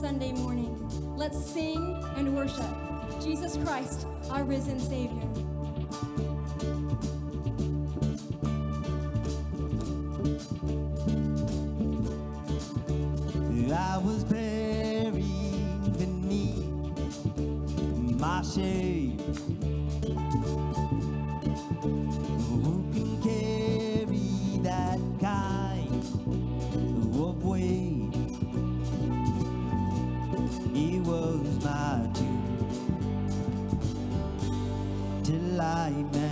Sunday morning. Let's sing and worship Jesus Christ, our risen Savior. I.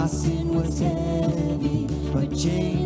My sin was heavy, but change.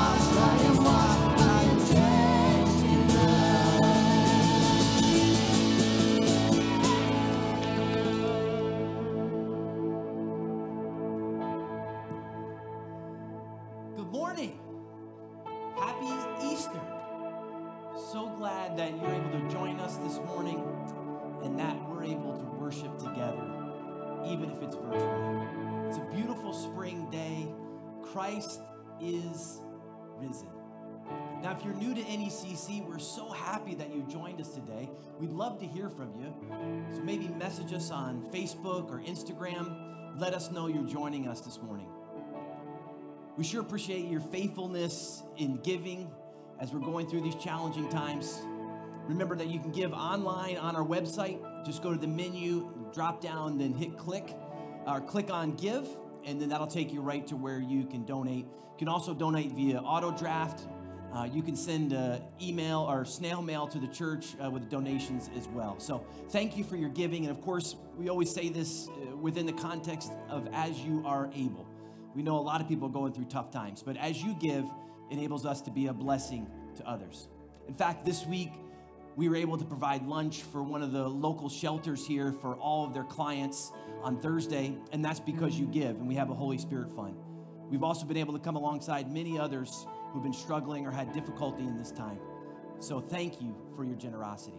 I am if you're new to NECC, we're so happy that you joined us today. We'd love to hear from you. So maybe message us on Facebook or Instagram. Let us know you're joining us this morning. We sure appreciate your faithfulness in giving as we're going through these challenging times. Remember that you can give online on our website. Just go to the menu, drop down, then hit click or click on give, and then that'll take you right to where you can donate. You can also donate via auto draft. Uh, you can send uh, email or snail mail to the church uh, with donations as well. So thank you for your giving. And of course, we always say this uh, within the context of as you are able. We know a lot of people are going through tough times, but as you give, enables us to be a blessing to others. In fact, this week, we were able to provide lunch for one of the local shelters here for all of their clients on Thursday, and that's because you give, and we have a Holy Spirit Fund. We've also been able to come alongside many others who've been struggling or had difficulty in this time. So thank you for your generosity.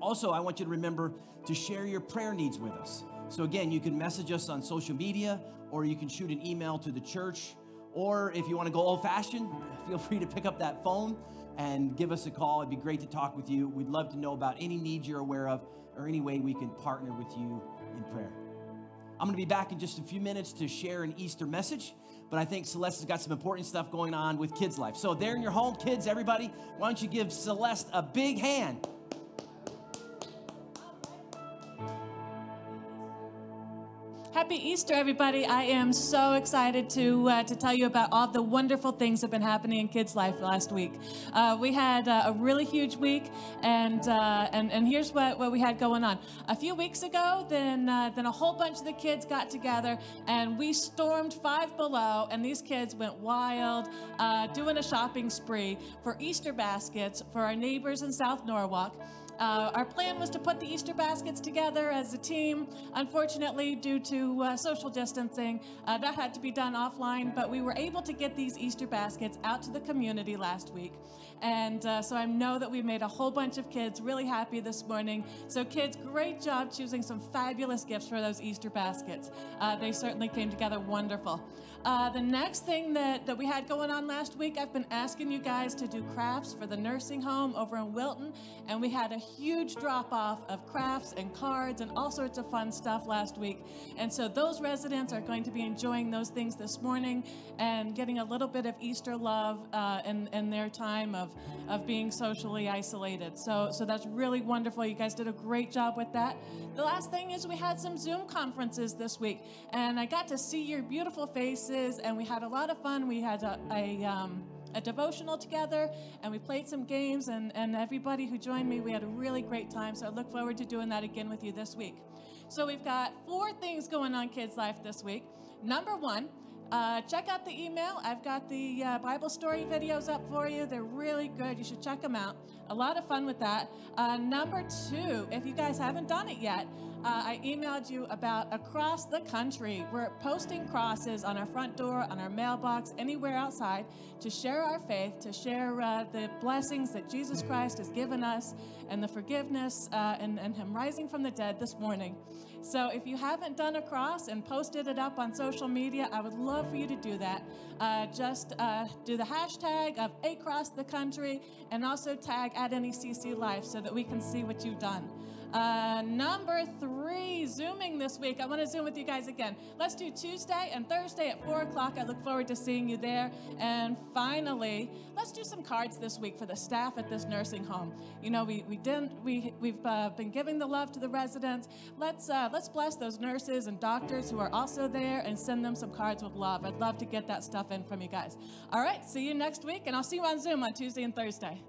Also, I want you to remember to share your prayer needs with us. So, again, you can message us on social media or you can shoot an email to the church. Or if you want to go old fashioned, feel free to pick up that phone and give us a call. It'd be great to talk with you. We'd love to know about any needs you're aware of or any way we can partner with you in prayer. I'm going to be back in just a few minutes to share an Easter message, but I think Celeste has got some important stuff going on with kids' life. So, there in your home, kids, everybody, why don't you give Celeste a big hand? Happy Easter, everybody. I am so excited to, uh, to tell you about all the wonderful things that have been happening in kids' life last week. Uh, we had uh, a really huge week, and, uh, and, and here's what, what we had going on. A few weeks ago, then, uh, then a whole bunch of the kids got together, and we stormed Five Below, and these kids went wild, uh, doing a shopping spree for Easter baskets for our neighbors in South Norwalk. Uh, our plan was to put the Easter baskets together as a team. Unfortunately, due to uh, social distancing, uh, that had to be done offline, but we were able to get these Easter baskets out to the community last week. And uh, so I know that we made a whole bunch of kids really happy this morning. So, kids, great job choosing some fabulous gifts for those Easter baskets. Uh, they certainly came together wonderful. Uh, the next thing that, that we had going on last week, I've been asking you guys to do crafts for the nursing home over in Wilton, and we had a huge drop off of crafts and cards and all sorts of fun stuff last week. And so those residents are going to be enjoying those things this morning and getting a little bit of Easter love uh, in, in their time of, of being socially isolated. So, so that's really wonderful. You guys did a great job with that. The last thing is we had some Zoom conferences this week, and I got to see your beautiful faces, and we had a lot of fun. We had a, a um, a devotional together and we played some games and, and everybody who joined me we had a really great time so i look forward to doing that again with you this week so we've got four things going on kids life this week number one uh, check out the email. I've got the uh, Bible story videos up for you. They're really good. You should check them out. A lot of fun with that. Uh, number two, if you guys haven't done it yet, uh, I emailed you about across the country. We're posting crosses on our front door, on our mailbox, anywhere outside to share our faith, to share uh, the blessings that Jesus Christ has given us and the forgiveness uh, and, and Him rising from the dead this morning. So if you haven't done a cross and posted it up on social media, I would love for you to do that. Uh, just uh, do the hashtag of across the country and also tag at NECC Life so that we can see what you've done. Uh, number three, Zooming this week. I want to Zoom with you guys again. Let's do Tuesday and Thursday at 4 o'clock. I look forward to seeing you there. And finally, let's do some cards this week for the staff at this nursing home. You know, we, we didn't, we, we've uh, been giving the love to the residents. Let's, uh, let's bless those nurses and doctors who are also there and send them some cards with love. I'd love to get that stuff in from you guys. All right, see you next week, and I'll see you on Zoom on Tuesday and Thursday.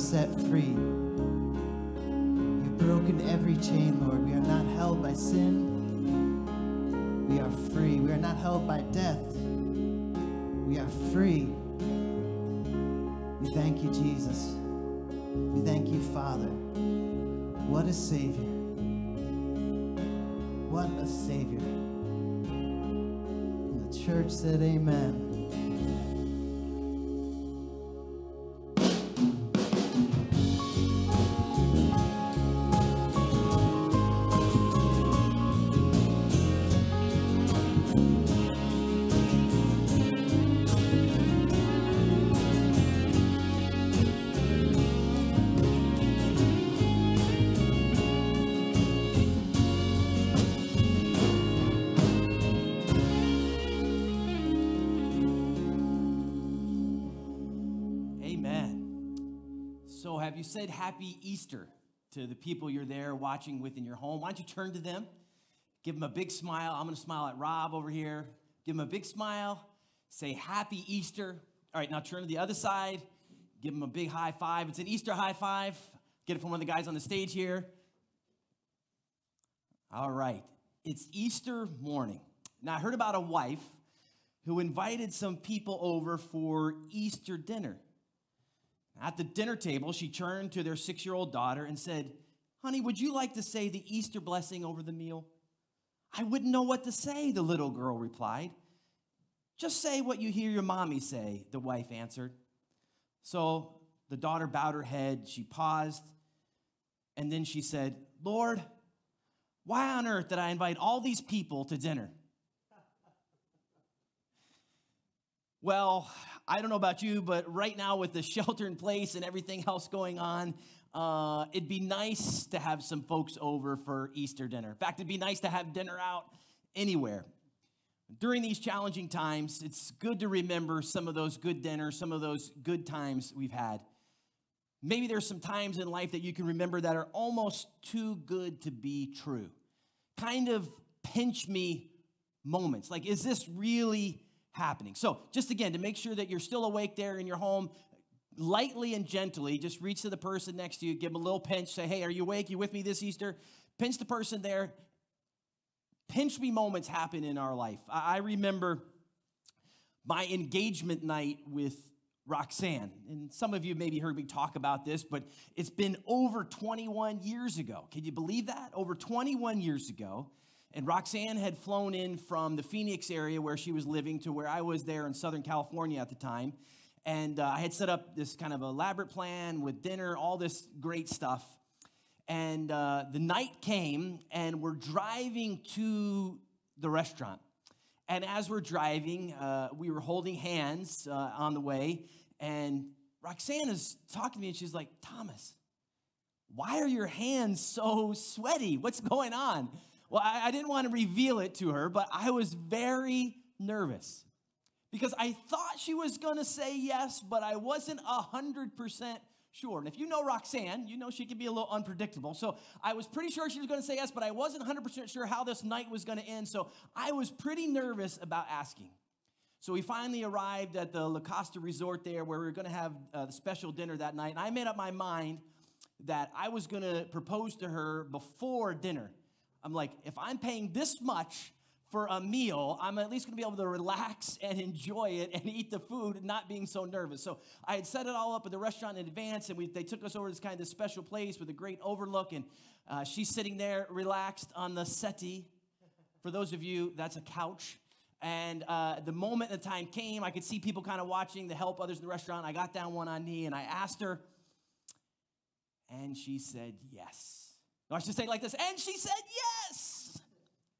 set free. You've broken every chain, Lord. We are not held by sin. We are free. We are not held by death. We are free. We thank you, Jesus. We thank you, Father. What a Savior. What a Savior. And the church said, Amen. Have you said Happy Easter to the people you're there watching with in your home? Why don't you turn to them? Give them a big smile. I'm going to smile at Rob over here. Give them a big smile. Say Happy Easter. All right, now turn to the other side. Give them a big high five. It's an Easter high five. Get it from one of the guys on the stage here. All right, it's Easter morning. Now, I heard about a wife who invited some people over for Easter dinner. At the dinner table, she turned to their six year old daughter and said, Honey, would you like to say the Easter blessing over the meal? I wouldn't know what to say, the little girl replied. Just say what you hear your mommy say, the wife answered. So the daughter bowed her head, she paused, and then she said, Lord, why on earth did I invite all these people to dinner? Well, I don't know about you, but right now with the shelter in place and everything else going on, uh, it'd be nice to have some folks over for Easter dinner. In fact, it'd be nice to have dinner out anywhere. During these challenging times, it's good to remember some of those good dinners, some of those good times we've had. Maybe there's some times in life that you can remember that are almost too good to be true. Kind of pinch me moments. Like, is this really happening? So, just again, to make sure that you're still awake there in your home, lightly and gently, just reach to the person next to you, give them a little pinch, say, Hey, are you awake? You with me this Easter? Pinch the person there. Pinch me moments happen in our life. I remember my engagement night with Roxanne. And some of you maybe heard me talk about this, but it's been over 21 years ago. Can you believe that? Over 21 years ago. And Roxanne had flown in from the Phoenix area where she was living to where I was there in Southern California at the time. And uh, I had set up this kind of elaborate plan with dinner, all this great stuff. And uh, the night came, and we're driving to the restaurant. And as we're driving, uh, we were holding hands uh, on the way. And Roxanne is talking to me, and she's like, Thomas, why are your hands so sweaty? What's going on? Well, I, I didn't want to reveal it to her, but I was very nervous because I thought she was going to say yes, but I wasn't 100% sure. And if you know Roxanne, you know she can be a little unpredictable. So I was pretty sure she was going to say yes, but I wasn't 100% sure how this night was going to end. So I was pretty nervous about asking. So we finally arrived at the La Costa Resort there where we were going to have uh, the special dinner that night. And I made up my mind that I was going to propose to her before dinner. I'm like, if I'm paying this much for a meal, I'm at least gonna be able to relax and enjoy it and eat the food, and not being so nervous. So I had set it all up at the restaurant in advance, and we, they took us over to this kind of special place with a great overlook. And uh, she's sitting there relaxed on the settee. For those of you, that's a couch. And uh, the moment the time came, I could see people kind of watching to help others in the restaurant. I got down one on knee and I asked her, and she said yes. No, I should say like this, and she said yes.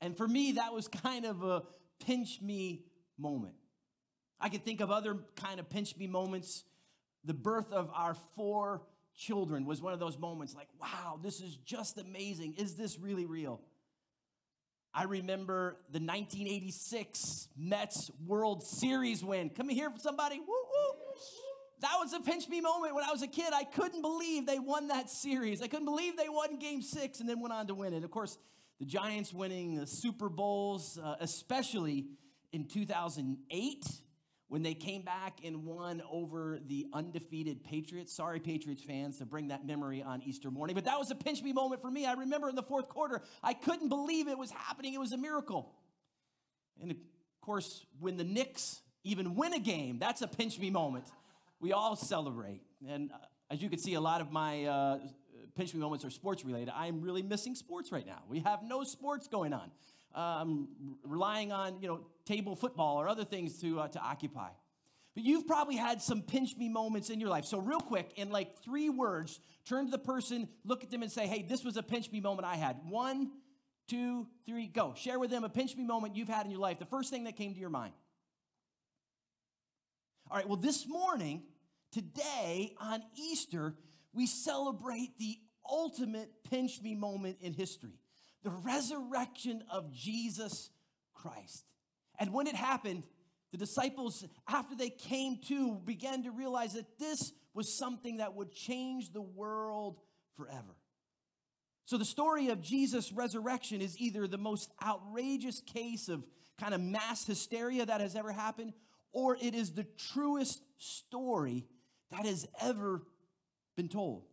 And for me, that was kind of a pinch me moment. I could think of other kind of pinch me moments. The birth of our four children was one of those moments like, wow, this is just amazing. Is this really real? I remember the 1986 Mets World Series win. Come here, somebody. Woo, woo. That was a pinch me moment when I was a kid. I couldn't believe they won that series. I couldn't believe they won game six and then went on to win it. Of course, the Giants winning the Super Bowls, uh, especially in 2008 when they came back and won over the undefeated Patriots. Sorry, Patriots fans, to bring that memory on Easter morning, but that was a pinch me moment for me. I remember in the fourth quarter, I couldn't believe it was happening. It was a miracle. And of course, when the Knicks even win a game, that's a pinch me moment we all celebrate. And uh, as you can see, a lot of my uh, pinch me moments are sports related. I'm really missing sports right now. We have no sports going on. Um, relying on you know table football or other things to uh, to occupy. But you've probably had some pinch me moments in your life. So real quick, in like three words, turn to the person, look at them, and say, "Hey, this was a pinch me moment I had." One, two, three, go. Share with them a pinch me moment you've had in your life. The first thing that came to your mind. All right, well, this morning, today on Easter, we celebrate the ultimate pinch me moment in history the resurrection of Jesus Christ. And when it happened, the disciples, after they came to, began to realize that this was something that would change the world forever. So, the story of Jesus' resurrection is either the most outrageous case of kind of mass hysteria that has ever happened, or it is the truest story that has ever been told.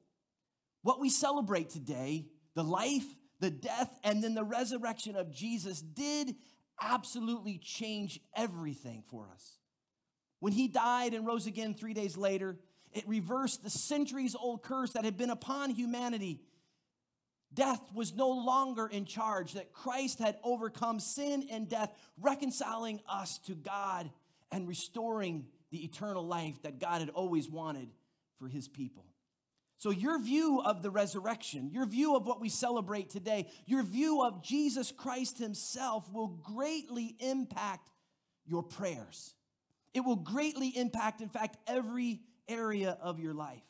What we celebrate today, the life, the death, and then the resurrection of Jesus, did absolutely change everything for us. When he died and rose again three days later, it reversed the centuries old curse that had been upon humanity. Death was no longer in charge, that Christ had overcome sin and death, reconciling us to God and restoring the eternal life that God had always wanted for his people. So, your view of the resurrection, your view of what we celebrate today, your view of Jesus Christ himself will greatly impact your prayers. It will greatly impact, in fact, every area of your life.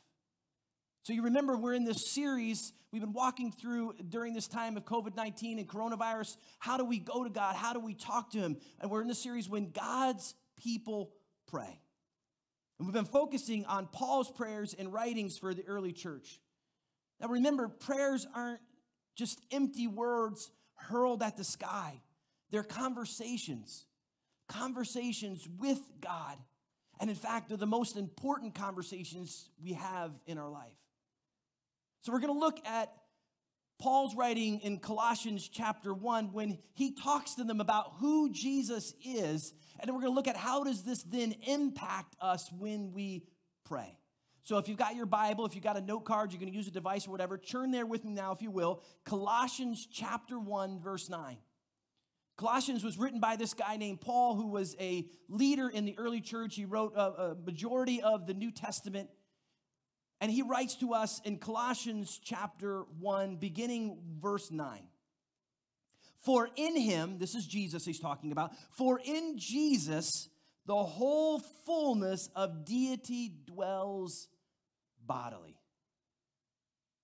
So, you remember we're in this series we've been walking through during this time of COVID 19 and coronavirus. How do we go to God? How do we talk to Him? And we're in the series when God's people pray. And we've been focusing on Paul's prayers and writings for the early church. Now, remember, prayers aren't just empty words hurled at the sky, they're conversations, conversations with God. And in fact, they're the most important conversations we have in our life. So, we're going to look at Paul's writing in Colossians chapter 1 when he talks to them about who Jesus is and then we're going to look at how does this then impact us when we pray. So if you've got your Bible, if you've got a note card, you're going to use a device or whatever, turn there with me now if you will. Colossians chapter 1 verse 9. Colossians was written by this guy named Paul who was a leader in the early church. He wrote a, a majority of the New Testament. And he writes to us in Colossians chapter 1, beginning verse 9. For in him, this is Jesus he's talking about, for in Jesus the whole fullness of deity dwells bodily.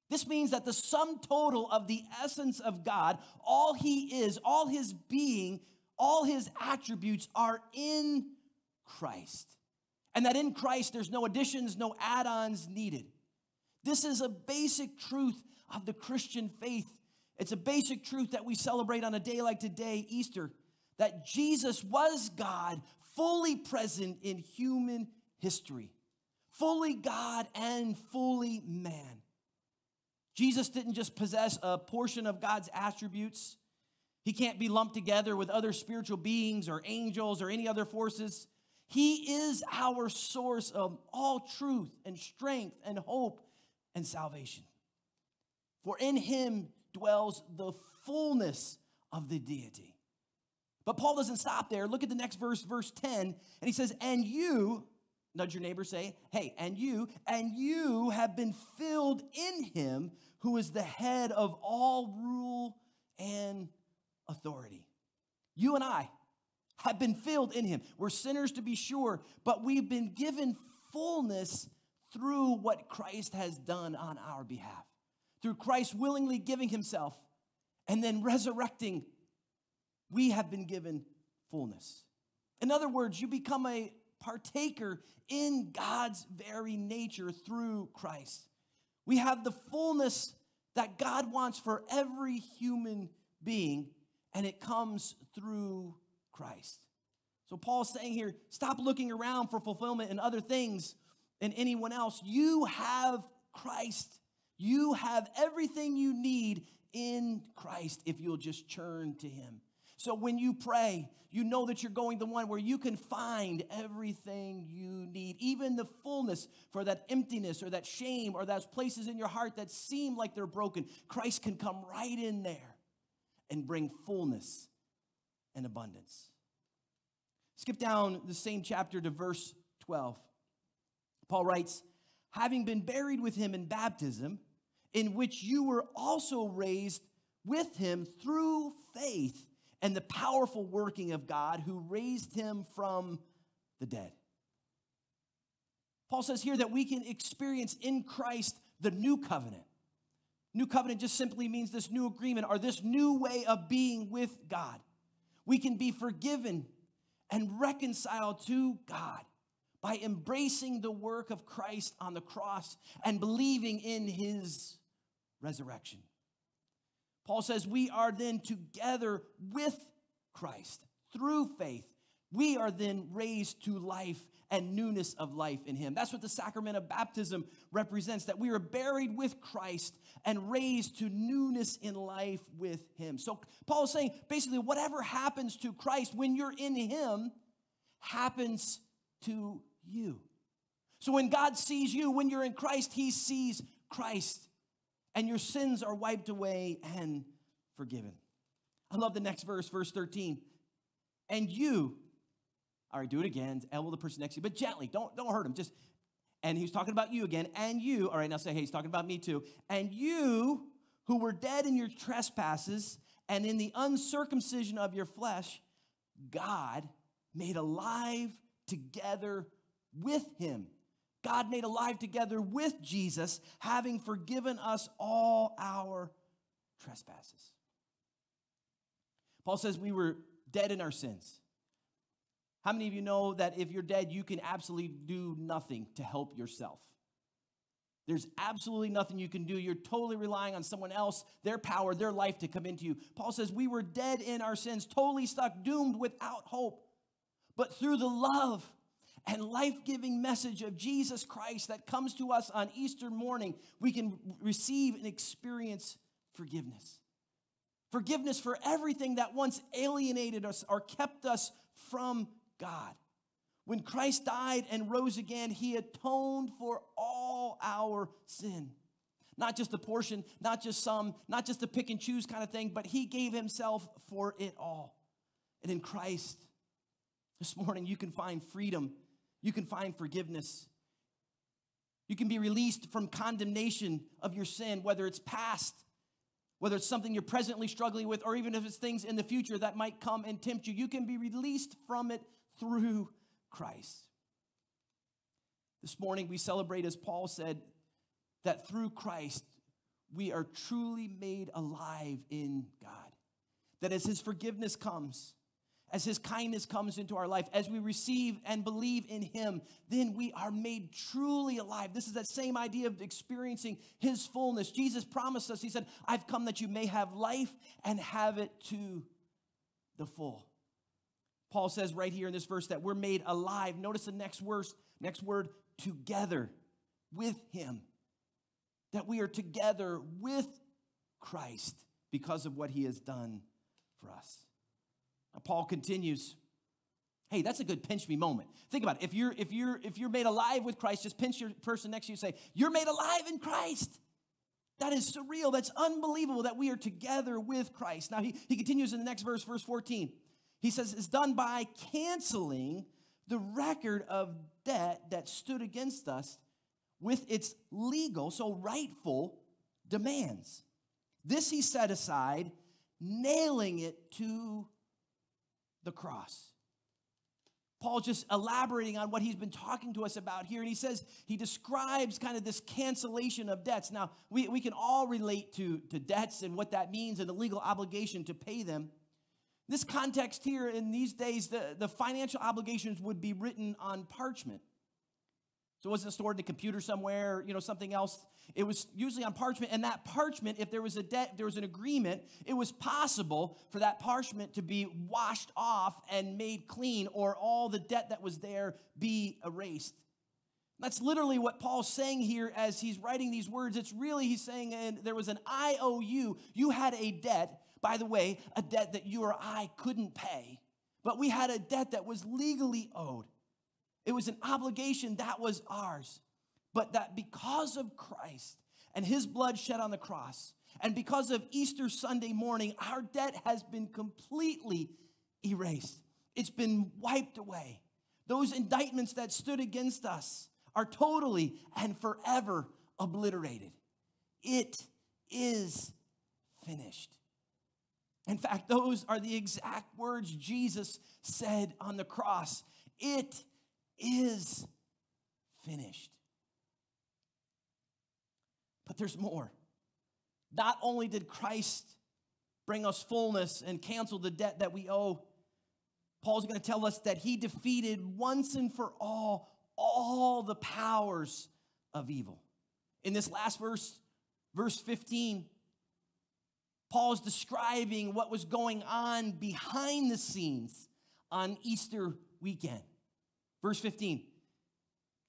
This means that the sum total of the essence of God, all he is, all his being, all his attributes are in Christ. And that in Christ there's no additions, no add ons needed. This is a basic truth of the Christian faith it's a basic truth that we celebrate on a day like today, Easter, that Jesus was God, fully present in human history, fully God and fully man. Jesus didn't just possess a portion of God's attributes. He can't be lumped together with other spiritual beings or angels or any other forces. He is our source of all truth and strength and hope and salvation. For in him dwells the fullness of the deity. But Paul doesn't stop there. Look at the next verse, verse 10, and he says, And you, nudge your neighbor, say, Hey, and you, and you have been filled in him who is the head of all rule and authority. You and I have been filled in him. We're sinners to be sure, but we've been given fullness through what Christ has done on our behalf through Christ willingly giving himself and then resurrecting, we have been given fullness. In other words, you become a partaker in God's very nature through Christ. We have the fullness that God wants for every human being, and it comes through Christ. So Paul's saying here stop looking around for fulfillment in other things and anyone else. You have Christ you have everything you need in Christ if you'll just turn to Him. So when you pray, you know that you're going the one where you can find everything you need, even the fullness for that emptiness or that shame or those places in your heart that seem like they're broken. Christ can come right in there and bring fullness and abundance. Skip down the same chapter to verse 12. Paul writes, having been buried with him in baptism, in which you were also raised with him through faith and the powerful working of God who raised him from the dead. Paul says here that we can experience in Christ the new covenant. New covenant just simply means this new agreement or this new way of being with God. We can be forgiven and reconciled to God by embracing the work of Christ on the cross and believing in his resurrection. Paul says we are then together with Christ through faith. We are then raised to life and newness of life in him. That's what the sacrament of baptism represents that we are buried with Christ and raised to newness in life with him. So Paul is saying basically whatever happens to Christ when you're in him happens to you. So when God sees you, when you're in Christ, he sees Christ and your sins are wiped away and forgiven. I love the next verse, verse 13. And you, all right, do it again. Elbow the person next to you, but gently. Don't, don't hurt him. Just, and he's talking about you again. And you, all right, now say, hey, he's talking about me too. And you who were dead in your trespasses and in the uncircumcision of your flesh, God made alive together with him. God made alive together with Jesus, having forgiven us all our trespasses. Paul says we were dead in our sins. How many of you know that if you're dead, you can absolutely do nothing to help yourself? There's absolutely nothing you can do. You're totally relying on someone else, their power, their life to come into you. Paul says, We were dead in our sins, totally stuck, doomed without hope. But through the love and life giving message of Jesus Christ that comes to us on Easter morning, we can receive and experience forgiveness. Forgiveness for everything that once alienated us or kept us from God. When Christ died and rose again, he atoned for all our sin. Not just a portion, not just some, not just a pick and choose kind of thing, but he gave himself for it all. And in Christ, this morning, you can find freedom, you can find forgiveness. You can be released from condemnation of your sin, whether it's past, whether it's something you're presently struggling with, or even if it's things in the future that might come and tempt you. You can be released from it through Christ. This morning we celebrate, as Paul said, that through Christ we are truly made alive in God. That as His forgiveness comes, as His kindness comes into our life, as we receive and believe in Him, then we are made truly alive. This is that same idea of experiencing His fullness. Jesus promised us, He said, I've come that you may have life and have it to the full. Paul says right here in this verse that we're made alive. Notice the next verse, next word, together with him. That we are together with Christ because of what he has done for us. Now, Paul continues. Hey, that's a good pinch me moment. Think about it. If you're if you're if you're made alive with Christ, just pinch your person next to you and say, "You're made alive in Christ." That is surreal. That's unbelievable that we are together with Christ. Now he, he continues in the next verse, verse 14. He says it's done by canceling the record of debt that stood against us with its legal, so rightful demands. This he set aside, nailing it to the cross. Paul's just elaborating on what he's been talking to us about here. And he says, he describes kind of this cancellation of debts. Now, we, we can all relate to, to debts and what that means and the legal obligation to pay them. This context here in these days, the, the financial obligations would be written on parchment. So it wasn't stored in a computer somewhere, you know, something else. It was usually on parchment. And that parchment, if there was a debt, there was an agreement, it was possible for that parchment to be washed off and made clean, or all the debt that was there be erased. That's literally what Paul's saying here as he's writing these words. It's really, he's saying, and there was an IOU. You had a debt by the way, a debt that you or I couldn't pay, but we had a debt that was legally owed. It was an obligation that was ours. But that because of Christ and his blood shed on the cross, and because of Easter Sunday morning, our debt has been completely erased. It's been wiped away. Those indictments that stood against us are totally and forever obliterated. It is finished. In fact, those are the exact words Jesus said on the cross It is finished. But there's more. Not only did Christ bring us fullness and cancel the debt that we owe, Paul's going to tell us that he defeated once and for all all the powers of evil. In this last verse, verse 15, Paul is describing what was going on behind the scenes on Easter weekend. Verse 15,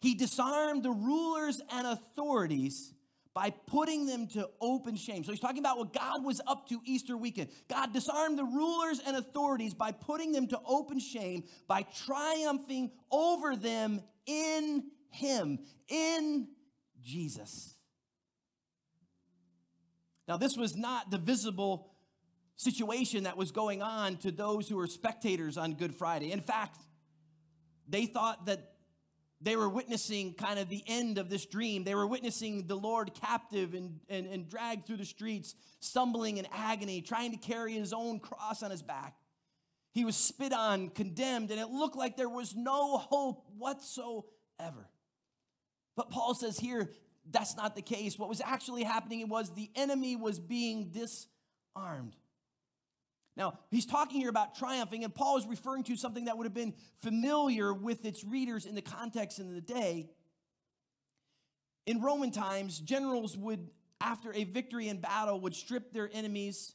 he disarmed the rulers and authorities by putting them to open shame. So he's talking about what God was up to Easter weekend. God disarmed the rulers and authorities by putting them to open shame, by triumphing over them in Him, in Jesus. Now, this was not the visible situation that was going on to those who were spectators on Good Friday. In fact, they thought that they were witnessing kind of the end of this dream. They were witnessing the Lord captive and, and, and dragged through the streets, stumbling in agony, trying to carry his own cross on his back. He was spit on, condemned, and it looked like there was no hope whatsoever. But Paul says here that's not the case. What was actually happening it was the enemy was being disarmed. Now, he's talking here about triumphing, and Paul is referring to something that would have been familiar with its readers in the context in the day. In Roman times, generals would, after a victory in battle, would strip their enemies,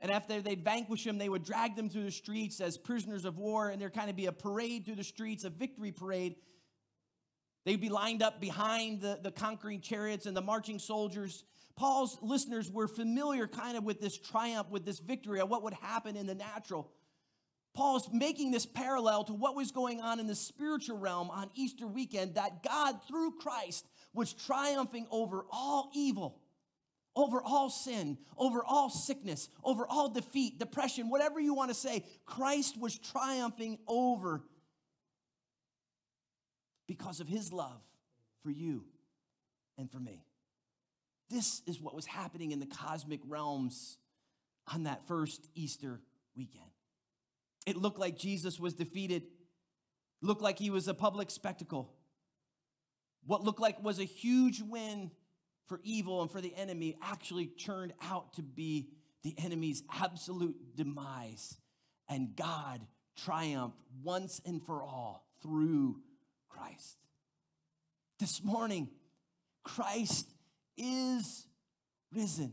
and after they'd vanquish them, they would drag them through the streets as prisoners of war, and there'd kind of be a parade through the streets, a victory parade. They'd be lined up behind the, the conquering chariots and the marching soldiers. Paul's listeners were familiar kind of with this triumph, with this victory, of what would happen in the natural. Paul's making this parallel to what was going on in the spiritual realm on Easter weekend that God, through Christ, was triumphing over all evil, over all sin, over all sickness, over all defeat, depression, whatever you want to say. Christ was triumphing over because of his love for you and for me. This is what was happening in the cosmic realms on that first Easter weekend. It looked like Jesus was defeated, looked like he was a public spectacle. What looked like was a huge win for evil and for the enemy actually turned out to be the enemy's absolute demise. And God triumphed once and for all through Christ. This morning, Christ is risen.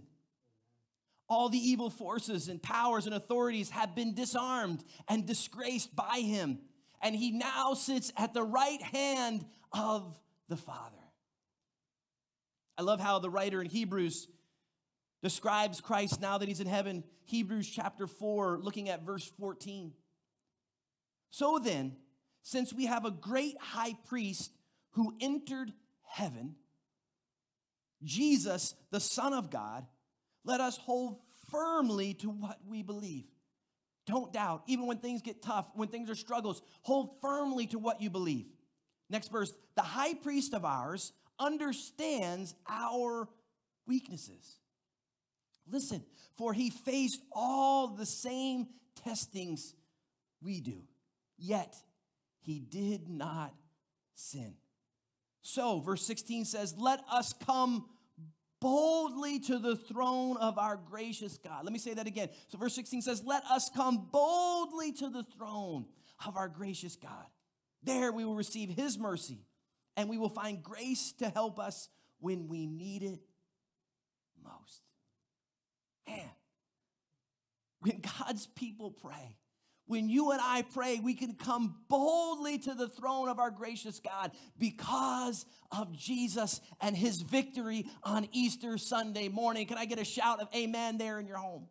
All the evil forces and powers and authorities have been disarmed and disgraced by him. And he now sits at the right hand of the Father. I love how the writer in Hebrews describes Christ now that he's in heaven. Hebrews chapter 4, looking at verse 14. So then, since we have a great high priest who entered heaven, Jesus, the Son of God, let us hold firmly to what we believe. Don't doubt, even when things get tough, when things are struggles, hold firmly to what you believe. Next verse the high priest of ours understands our weaknesses. Listen, for he faced all the same testings we do, yet he did not sin. So, verse 16 says, Let us come boldly to the throne of our gracious God. Let me say that again. So, verse 16 says, Let us come boldly to the throne of our gracious God. There we will receive his mercy and we will find grace to help us when we need it most. Man, when God's people pray, when you and I pray, we can come boldly to the throne of our gracious God because of Jesus and his victory on Easter Sunday morning. Can I get a shout of amen there in your home?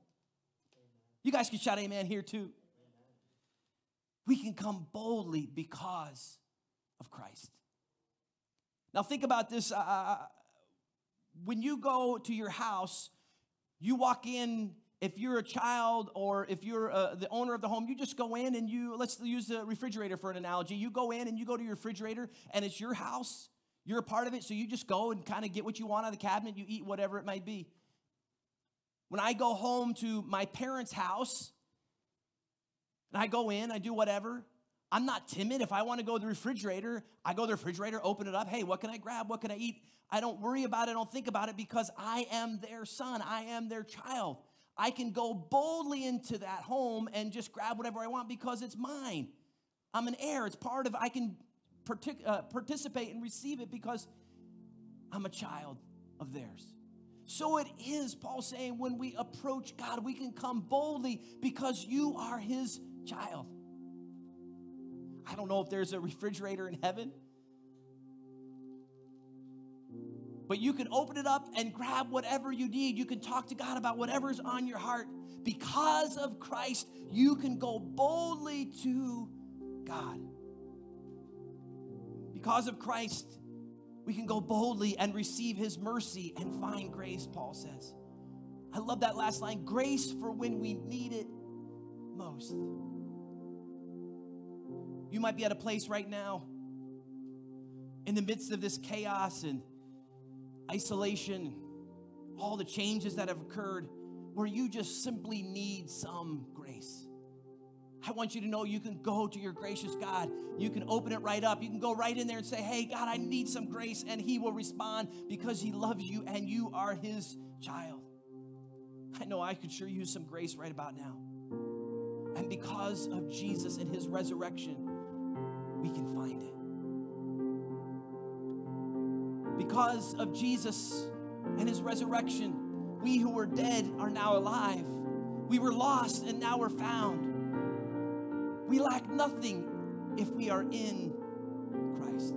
You guys can shout amen here too. We can come boldly because of Christ. Now, think about this. Uh, uh when you go to your house, you walk in if you're a child or if you're uh, the owner of the home, you just go in and you, let's use the refrigerator for an analogy. You go in and you go to your refrigerator and it's your house. You're a part of it, so you just go and kind of get what you want out of the cabinet. You eat whatever it might be. When I go home to my parents' house and I go in, I do whatever, I'm not timid. If I want to go to the refrigerator, I go to the refrigerator, open it up. Hey, what can I grab? What can I eat? I don't worry about it. I don't think about it because I am their son. I am their child. I can go boldly into that home and just grab whatever I want because it's mine. I'm an heir. It's part of, I can partic- uh, participate and receive it because I'm a child of theirs. So it is, Paul saying, when we approach God, we can come boldly because you are his child. I don't know if there's a refrigerator in heaven, but you can open it up and grab whatever you need. You can talk to God about whatever's on your heart. Because of Christ, you can go boldly to God. Because of Christ, we can go boldly and receive his mercy and find grace, Paul says. I love that last line grace for when we need it most. You might be at a place right now in the midst of this chaos and isolation, all the changes that have occurred, where you just simply need some grace. I want you to know you can go to your gracious God. You can open it right up. You can go right in there and say, Hey, God, I need some grace. And He will respond because He loves you and you are His child. I know I could sure use some grace right about now. And because of Jesus and His resurrection, we can find it. Because of Jesus and His resurrection, we who were dead are now alive. We were lost and now we're found. We lack nothing if we are in Christ.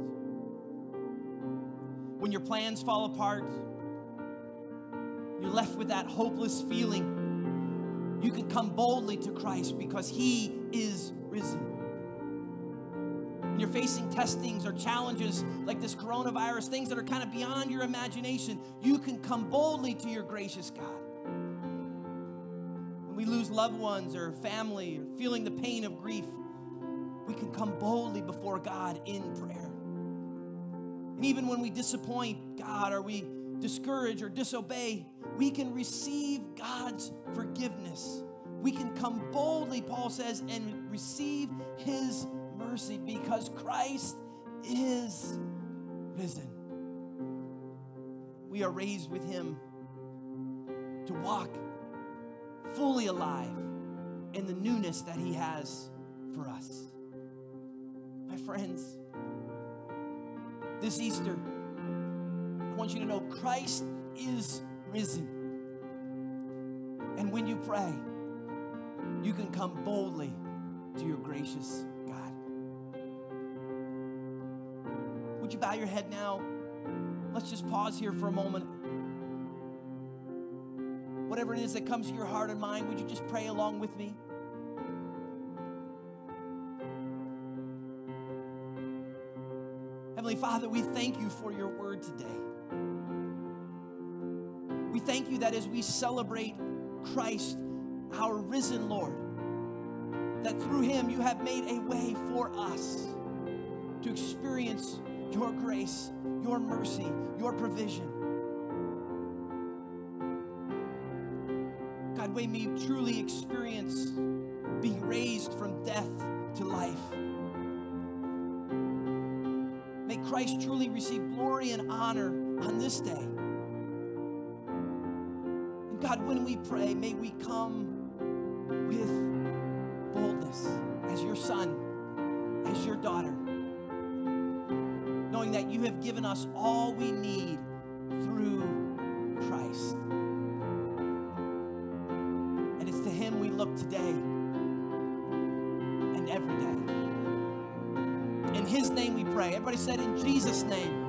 When your plans fall apart, you're left with that hopeless feeling. You can come boldly to Christ because He is risen. You're facing testings or challenges like this coronavirus, things that are kind of beyond your imagination, you can come boldly to your gracious God when we lose loved ones or family or feeling the pain of grief, we can come boldly before God in prayer. And even when we disappoint God or we discourage or disobey, we can receive God's forgiveness. We can come boldly, Paul says, and receive his mercy because Christ is risen. We are raised with him to walk fully alive in the newness that He has for us. My friends, this Easter, I want you to know Christ is risen. And when you pray, you can come boldly to your gracious Would you bow your head now? Let's just pause here for a moment whatever it is that comes to your heart and mind, would you just pray along with me? Heavenly Father, we thank you for your word today. We thank you that as we celebrate Christ, our risen Lord, that through him you have made a way for us to experience your grace, your mercy, your provision. God, may we truly experience being raised from death to life. May Christ truly receive glory and honor on this day. And God, when we pray, may we come with boldness as your son, as your daughter, knowing that you have given us all we need through Christ. And it's to him we look today and every day. In his name we pray. Everybody said, in Jesus' name,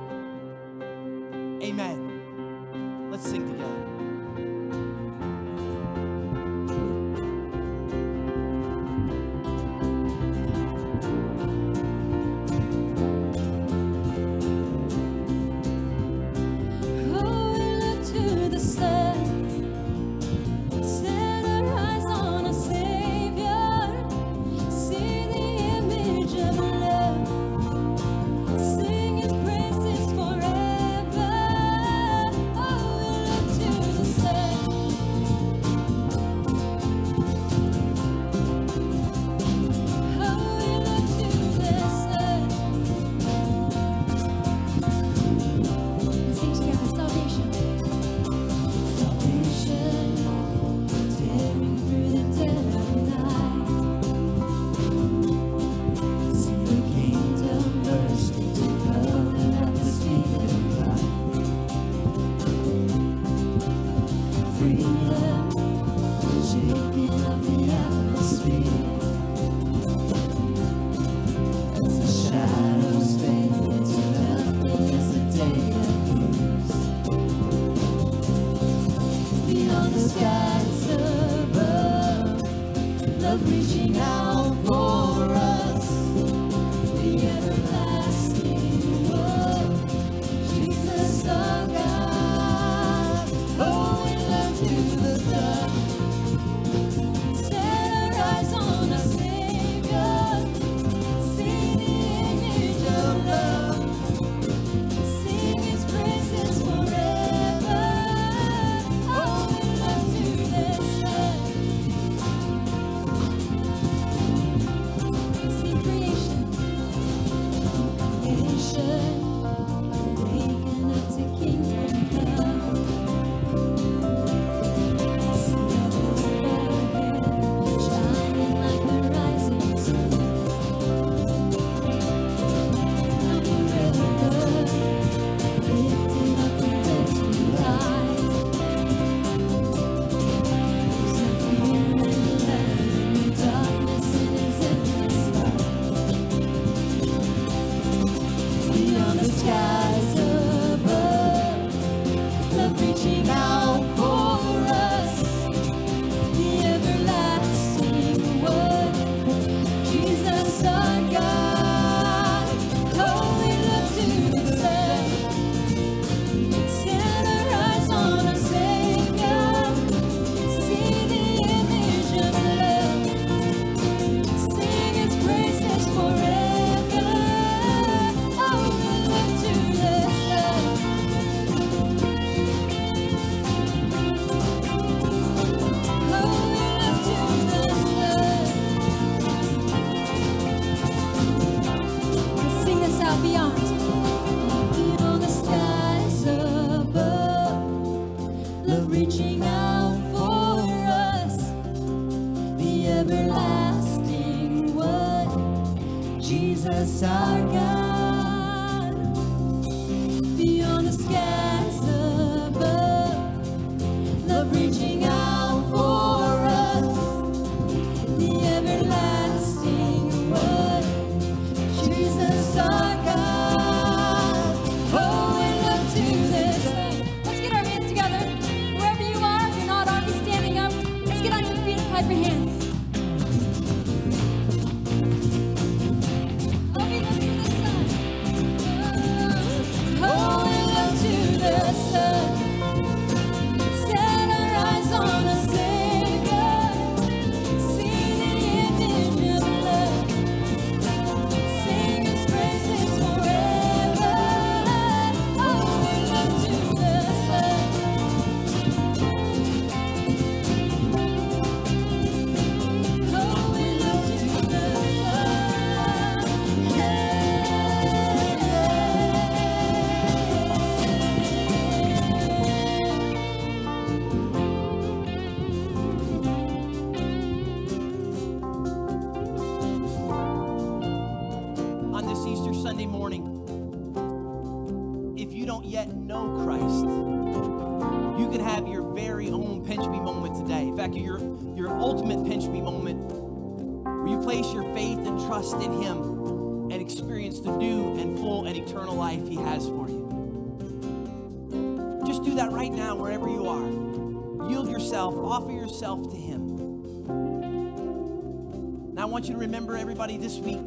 want you to remember, everybody, this week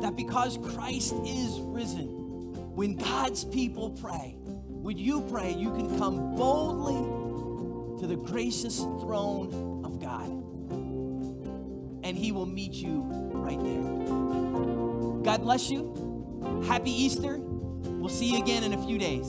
that because Christ is risen, when God's people pray, when you pray, you can come boldly to the gracious throne of God. And He will meet you right there. God bless you. Happy Easter. We'll see you again in a few days.